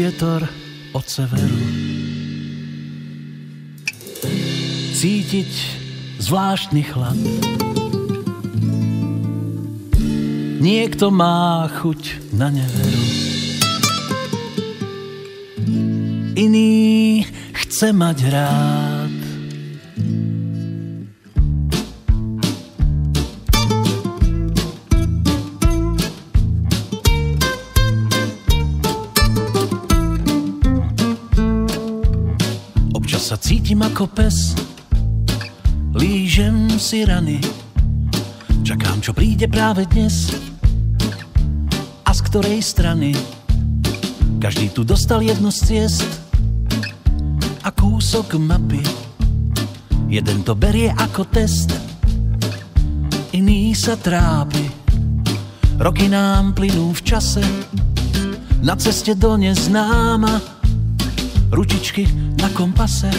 vietor od severu. Cítiť zvláštny chlad. Niekto má chuť na neveru. Iný chce mať rád. Cítim ako pes, lížem si rany, čakám, čo príde práve dnes a z ktorej strany. Každý tu dostal jednu z ciest a kúsok mapy. Jeden to berie ako test, iný sa trápi. Roky nám plynú v čase, na ceste do neznáma. Ručičky na kompase,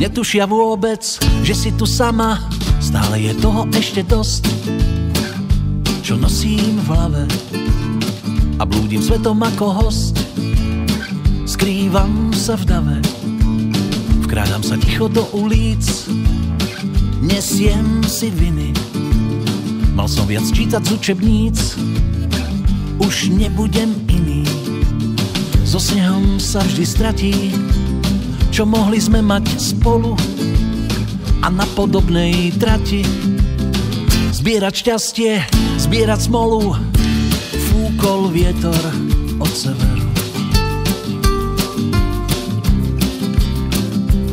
netušia vôbec, že si tu sama. Stále je toho ešte dosť, čo nosím v hlave a blúdim svetom ako host. Skrývam sa v dave, vkrádam sa ticho do ulic, nesiem si viny. Mal som viac čítať z učebníc, už nebudem. So snehom sa vždy stratí, čo mohli sme mať spolu a na podobnej trati. Zbierať šťastie, zbierať smolu, fúkol vietor od severu.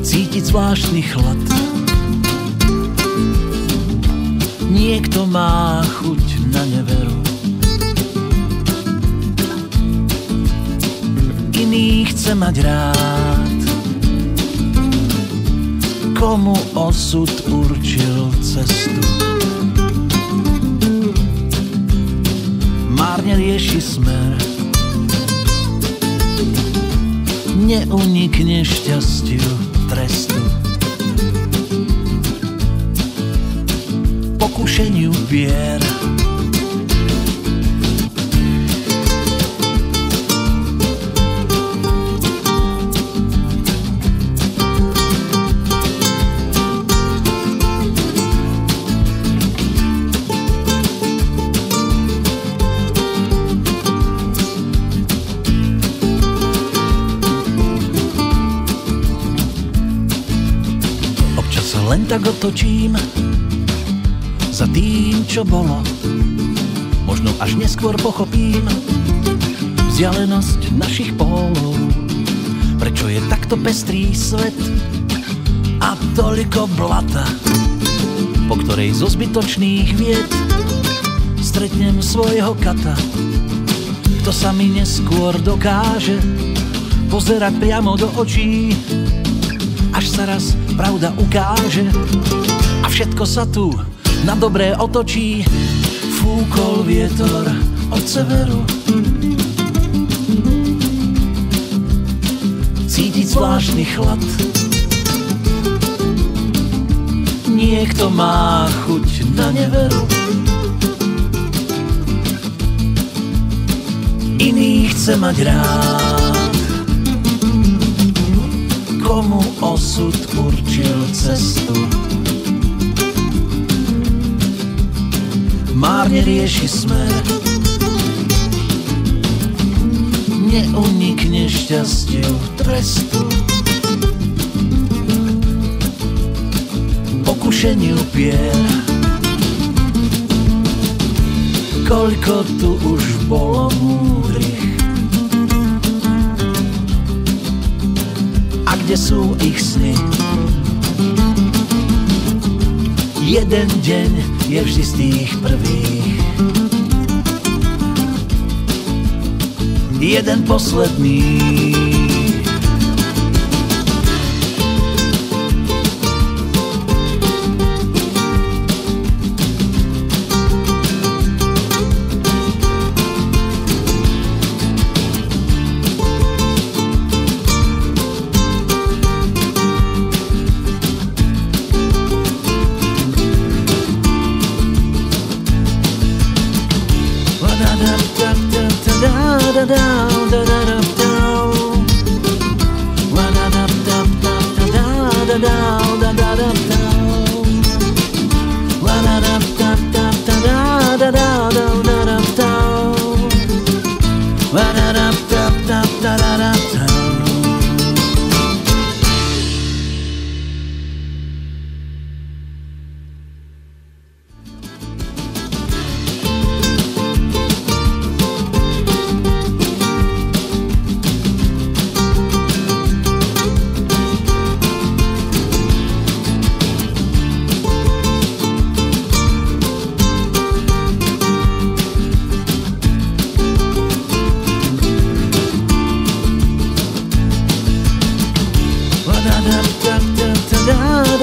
Cítiť zvláštny chlad. Niekto má chuť na neveru. Chce mať rád. Komu osud určil cestu. márne rieši smer. Neunikne šťastiu trestu. Pokušeniu vier. Občas sa tak otočím za tým, čo bolo. Možno až neskôr pochopím vzdialenosť našich pólov. Prečo je takto pestrý svet a toľko blata, po ktorej zo zbytočných vied stretnem svojho kata. Kto sa mi neskôr dokáže pozerať priamo do očí, až sa raz pravda ukáže a všetko sa tu na dobré otočí. Fúkol vietor od severu. Cítiť zvláštny chlad. Niekto má chuť na neveru. Iný chce mať rád. Komu osud určil cestu. Márne rieši smer. Neunikne šťastiu trestu. Pokušeniu pier. Koľko tu už bolo múdrych. Kde sú ich sny? Jeden deň je vždy z tých prvých. Jeden posledný. Down.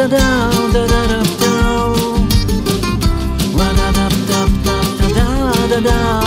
da da da da